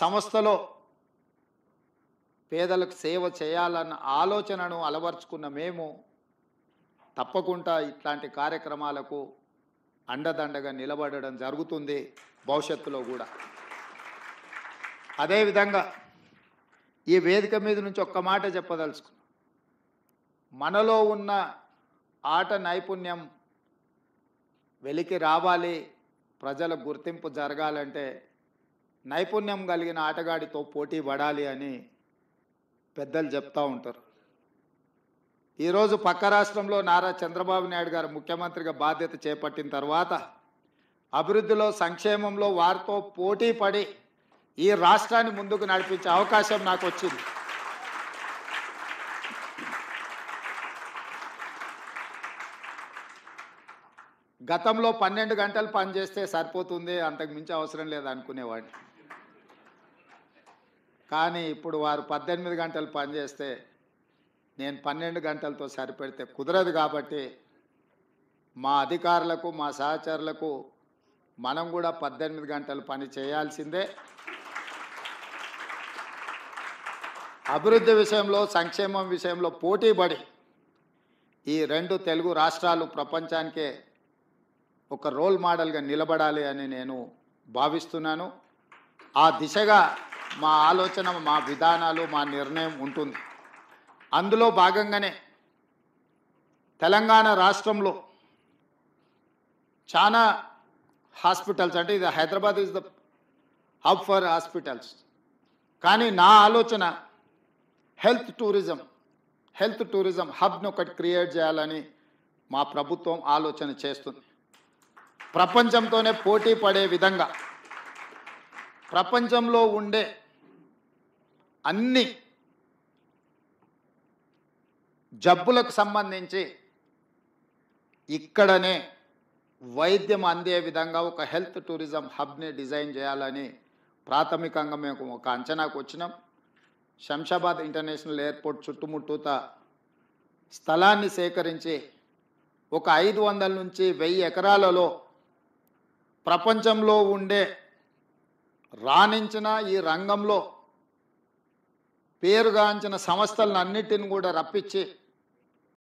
సంస్థలో పేదలకు సేవ చేయాలన్న ఆలోచనను అలవర్చుకున్న మేము తప్పకుండా ఇట్లాంటి కార్యక్రమాలకు అండదండగా నిలబడడం జరుగుతుంది భవిష్యత్తులో కూడా. అదేవిధంగా ఈ వేదిక మీద నుంచి ఒక్క మాట చెప్పదలుచుకున్నాం. మనలో ఉన్న ఆట నైపుణ్యం వెలికి రావాలి ప్రజలకు గుర్తింపు జరగాలంటే నైపుణ్యం కలిగిన ఆటగాడితో పోటీ పడాలి అని పెద్దలు చెప్తూ ఉంటారు. ఈరోజు పక్క రాష్ట్రంలో నారా చంద్రబాబు నాయుడు గారు ముఖ్యమంత్రిగా బాధ్యత చేపట్టిన తర్వాత అభివృద్ధిలో సంక్షేమంలో వారితో పోటీ పడి ఈ రాష్ట్రాన్ని ముందుకు నడిపించే అవకాశం నాకు వచ్చింది. గతంలో పన్నెండు గంటలు పనిచేస్తే సరిపోతుంది అంతకు మించి అవసరం లేదు అనుకునేవాడిని. కానీ ఇప్పుడు వారు పద్దెనిమిది గంటలు పనిచేస్తే నేను పన్నెండు గంటలతో సరిపెడితే కుదరదు కాబట్టి మా అధికారులకు మా సహచరులకు మనం కూడా పద్దెనిమిది గంటలు పని చేయాల్సిందే. అభివృద్ధి విషయంలో సంక్షేమం విషయంలో పోటీపడి ఈ రెండు తెలుగు రాష్ట్రాలు ప్రపంచానికే ఒక రోల్ మోడల్గా నిలబడాలి అని నేను భావిస్తున్నాను. ఆ దిశగా మా ఆలోచన మా విధానాలు మా నిర్ణయం ఉంటుంది. అందులో భాగంగానే తెలంగాణ రాష్ట్రంలో చాలా హాస్పిటల్స్ అంటే ఇది Hyderabad is the hub for hospitals. కానీ నా ఆలోచన హెల్త్ టూరిజం హెల్త్ టూరిజం హబ్ను ఒకటి క్రియేట్ చేయాలని మా ప్రభుత్వం ఆలోచన చేస్తుంది. ప్రపంచంతోనే పోటీ పడే విధంగా ప్రపంచంలో ఉండే అన్ని జబ్బులకు సంబంధించి ఇక్కడనే వైద్యం అందే విధంగా ఒక హెల్త్ టూరిజం హబ్ని డిజైన్ చేయాలని ప్రాథమికంగా మేము ఒక అంచనాకు వచ్చినాం. శంషాబాద్ ఇంటర్నేషనల్ ఎయిర్పోర్ట్ చుట్టుముట్టూత స్థలాన్ని సేకరించి ఒక ఐదు వందల నుంచి వెయ్యి ఎకరాలలో ప్రపంచంలో ఉండే రాణించిన ఈ రంగంలో పేరుగాంచిన సంస్థలను అన్నిటిని కూడా రప్పించి